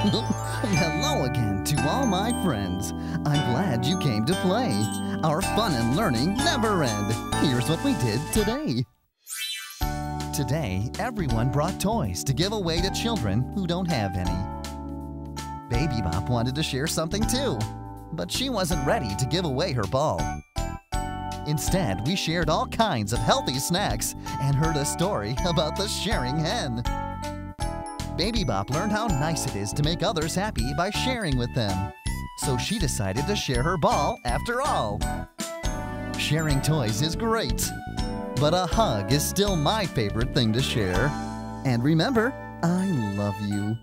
hello again to all my friends. I'm glad you came to play. Our fun and learning never end. Here's what we did today. Today, everyone brought toys to give away to children who don't have any. Baby Bop wanted to share something too, but she wasn't ready to give away her ball. Instead, we shared all kinds of healthy snacks and heard a story about the sharing hen. Baby Bop learned how nice it is to make others happy by sharing with them. So she decided to share her ball after all. Sharing toys is great, but a hug is still my favorite thing to share. And remember, I love you.